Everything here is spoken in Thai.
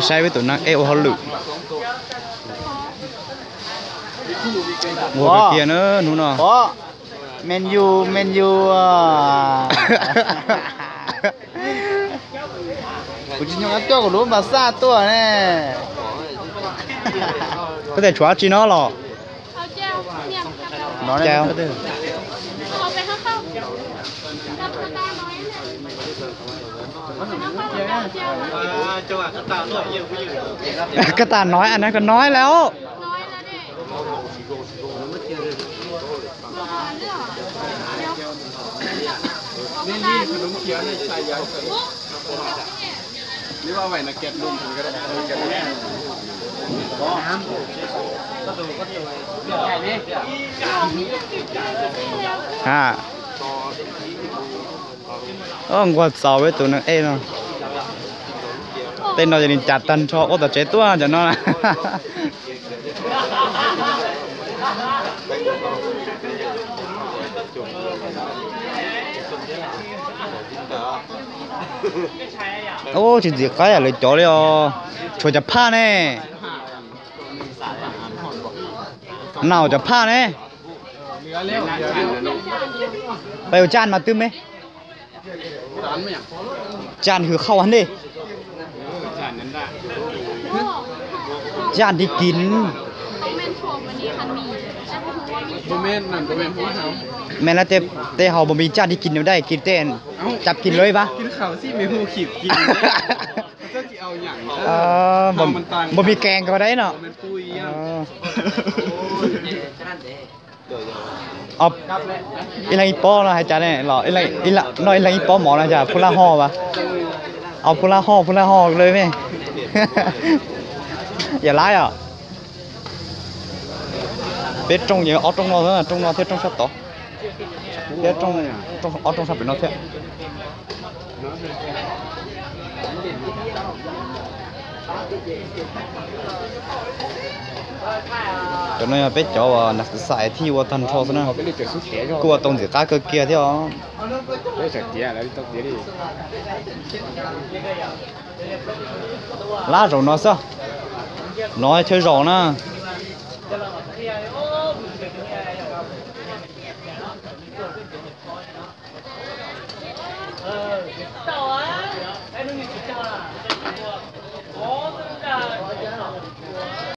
sai với tụi nó eo hơn lựu ngồi bên kia nữa nó nó có menu menu của chúng nó cho của lúa mà xa tua nè có thể chóa chỉ nó lò nó chào กระต่ายน้อยอันนั้นก็น้อยแล้วนี่นี่ขนมเขียวในใจยายหรือว่าไหวนะเก็บลุงถึงก็ได้เก็บแน่นก็ดูก็ดูใหญ่ไหมอ่าอ้งว่าสาวไว้ตัวนึงเอ้นะเต้นเราจะนีนจัดตันชอโอ้แต่เจ๊ตัวจะนอนโอ้ชิดเสียก็อย่าเลยจ่อเลยอ๋อช่วยจะผ้าแน่เน่าจะผ้าแน่ ไปเอาจานมาตื้มไหมจานคือเข้าอันนี้จานันด้จานที่กินแม่นแเมน้ต่แต่เขาบ่มีจานที่กินได้กินเต้นจับกินเลยปะกินข้าวสิไม่หูขีดกินเจาเอายงเออบ่บมีแกงก็ได้เนาะ ọp ờ, ilang ipo là hai cha này ít lọ ít ilang nói ilang ipo mỏ là cha phula ho mà ọp ờ, phula ho phula ho rồi mẹ giờ lái à biết trong gì ở trong nó thế là trong nó thế trong sắp tổ thế trong trong ở trong sắp bị nó thế Ờ, cho nên ờ. là biết cho vào nạp sai thì vào thân thô nữa cua tông gì cá cứ kia thế đó đấy sạch kia là tông gì đi lá rồi nó sao nó chơi rồi nè